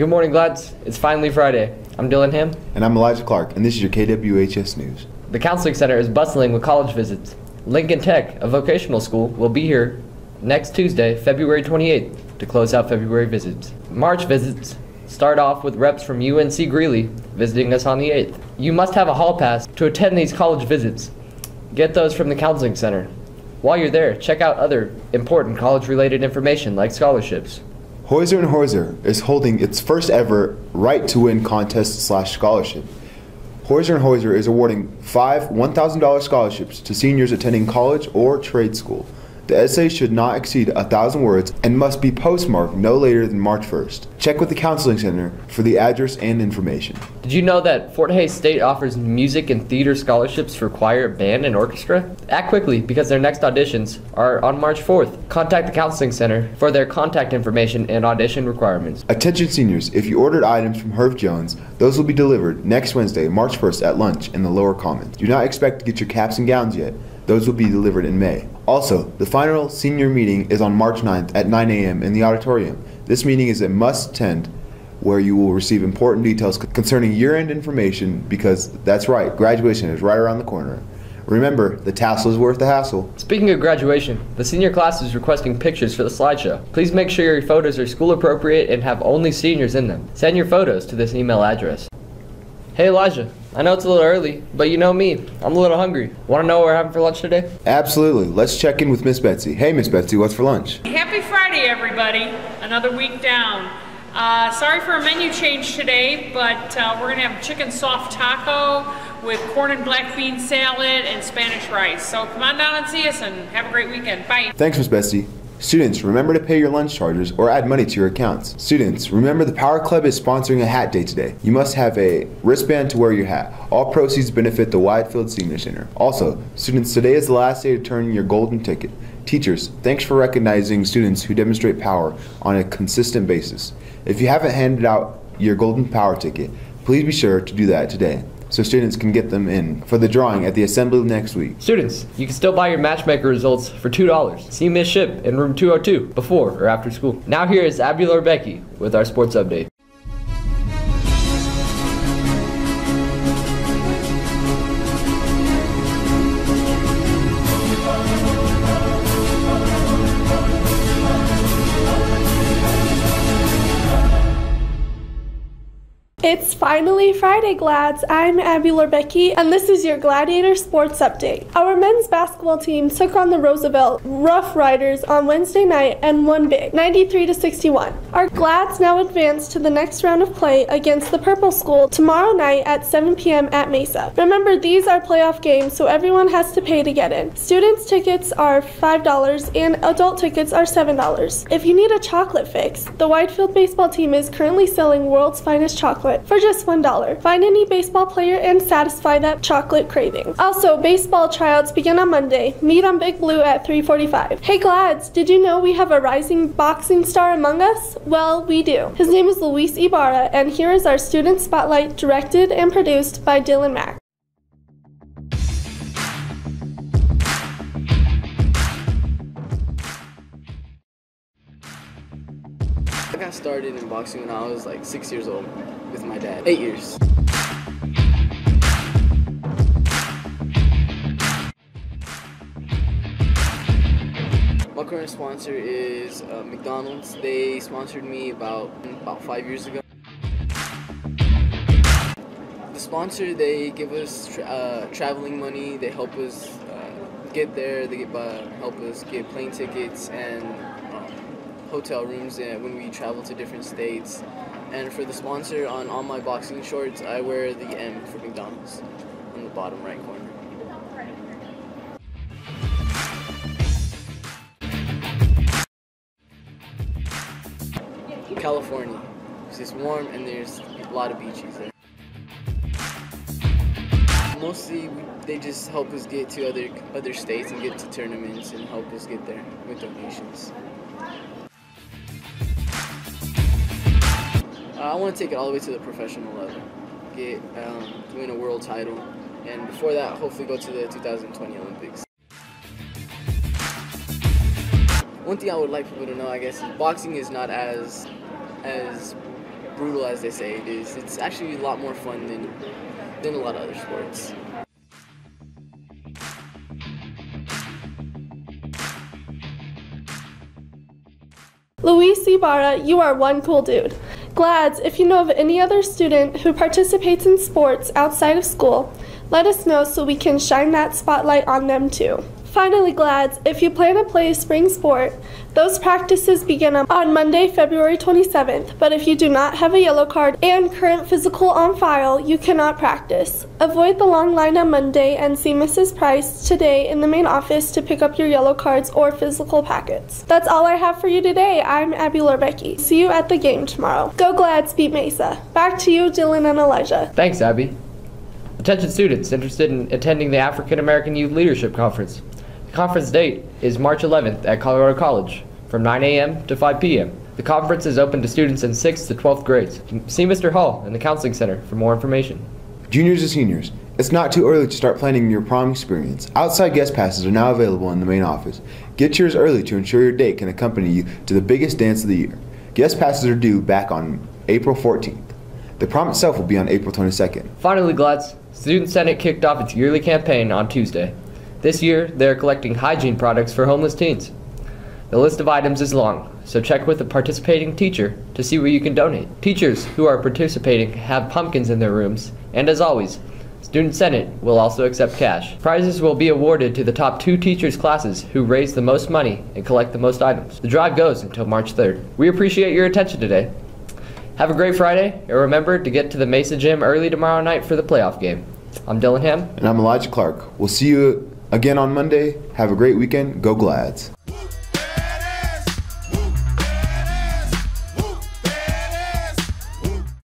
Good morning, Glads. It's finally Friday. I'm Dylan Ham. And I'm Elijah Clark, and this is your KWHS News. The Counseling Center is bustling with college visits. Lincoln Tech, a vocational school, will be here next Tuesday, February 28th, to close out February visits. March visits start off with reps from UNC Greeley visiting us on the 8th. You must have a hall pass to attend these college visits. Get those from the Counseling Center. While you're there, check out other important college related information like scholarships. Heuser and Heuser is holding its first ever Right to Win contest slash scholarship. Heuser and Heuser is awarding five $1,000 scholarships to seniors attending college or trade school. The essay should not exceed a thousand words and must be postmarked no later than March 1st. Check with the Counseling Center for the address and information. Did you know that Fort Hays State offers music and theater scholarships for choir, band, and orchestra? Act quickly because their next auditions are on March 4th. Contact the Counseling Center for their contact information and audition requirements. Attention seniors, if you ordered items from Herff Jones, those will be delivered next Wednesday, March 1st at lunch in the lower commons. Do not expect to get your caps and gowns yet. Those will be delivered in May. Also, the final senior meeting is on March 9th at 9 a.m. in the auditorium. This meeting is a must attend where you will receive important details concerning year end information because that's right, graduation is right around the corner. Remember, the tassel is worth the hassle. Speaking of graduation, the senior class is requesting pictures for the slideshow. Please make sure your photos are school appropriate and have only seniors in them. Send your photos to this email address. Hey Elijah, I know it's a little early, but you know me, I'm a little hungry. Want to know what we're having for lunch today? Absolutely. Let's check in with Miss Betsy. Hey, Miss Betsy, what's for lunch? Happy Friday, everybody. Another week down. Uh, sorry for a menu change today, but uh, we're going to have chicken soft taco with corn and black bean salad and Spanish rice. So come on down and see us and have a great weekend. Bye. Thanks, Miss Betsy. Students, remember to pay your lunch charges or add money to your accounts. Students, remember the Power Club is sponsoring a hat day today. You must have a wristband to wear your hat. All proceeds benefit the Widefield Senior Center. Also, students, today is the last day to turn in your golden ticket. Teachers, thanks for recognizing students who demonstrate power on a consistent basis. If you haven't handed out your golden power ticket, please be sure to do that today so students can get them in for the drawing at the assembly next week. Students, you can still buy your matchmaker results for $2. See Miss Ship in room 202 before or after school. Now here is Abby Lorbecki with our sports update. It's finally Friday, Glads. I'm Abby Lorbecki, and this is your Gladiator Sports Update. Our men's basketball team took on the Roosevelt Rough Riders on Wednesday night and won big, 93 to 61. Our Glads now advance to the next round of play against the Purple School tomorrow night at 7 p.m. at Mesa. Remember, these are playoff games, so everyone has to pay to get in. Students' tickets are $5 and adult tickets are $7. If you need a chocolate fix, the Widefield baseball team is currently selling world's finest chocolate for just $1. Find any baseball player and satisfy that chocolate craving. Also, baseball tryouts begin on Monday. Meet on Big Blue at 345. Hey Glads, did you know we have a rising boxing star among us? Well, we do. His name is Luis Ybarra, and here is our student spotlight directed and produced by Dylan Mack. I got started in boxing when I was like six years old with my dad. Eight years. My current sponsor is uh, McDonald's. They sponsored me about about five years ago. The sponsor they give us tra uh, traveling money. They help us uh, get there. They get, uh, help us get plane tickets and um, hotel rooms when we travel to different states. And for the sponsor on all my boxing shorts, I wear the M for McDonald's in the bottom right corner. California. It's warm and there's a lot of beaches there. Mostly they just help us get to other other states and get to tournaments and help us get there with donations. I want to take it all the way to the professional level, get um, win a world title, and before that, hopefully go to the 2020 Olympics. One thing I would like people to know, I guess, is boxing is not as as brutal as they say it is. It's actually a lot more fun than than a lot of other sports. Luis Ybarra, you are one cool dude. Glads, if you know of any other student who participates in sports outside of school, let us know so we can shine that spotlight on them too. Finally, Glads, if you plan to play a spring sport, those practices begin on Monday, February 27th. But if you do not have a yellow card and current physical on file, you cannot practice. Avoid the long line on Monday and see Mrs. Price today in the main office to pick up your yellow cards or physical packets. That's all I have for you today. I'm Abby Lorbecki. See you at the game tomorrow. Go Glads, beat Mesa. Back to you, Dylan and Elijah. Thanks, Abby. Attention students interested in attending the African American Youth Leadership Conference. Conference date is March 11th at Colorado College from 9 a.m. to 5 p.m. The conference is open to students in 6th to 12th grades. See Mr. Hall in the Counseling Center for more information. Juniors and seniors, it's not too early to start planning your prom experience. Outside guest passes are now available in the main office. Get yours early to ensure your date can accompany you to the biggest dance of the year. Guest passes are due back on April 14th. The prom itself will be on April 22nd. Finally, Glads, Student Senate kicked off its yearly campaign on Tuesday. This year, they are collecting hygiene products for homeless teens. The list of items is long, so check with a participating teacher to see where you can donate. Teachers who are participating have pumpkins in their rooms, and as always, Student Senate will also accept cash. Prizes will be awarded to the top two teachers' classes who raise the most money and collect the most items. The drive goes until March 3rd. We appreciate your attention today. Have a great Friday, and remember to get to the Mesa Gym early tomorrow night for the playoff game. I'm Dylan Ham. And I'm Elijah Clark. We'll see you again on Monday. Have a great weekend. Go Glads.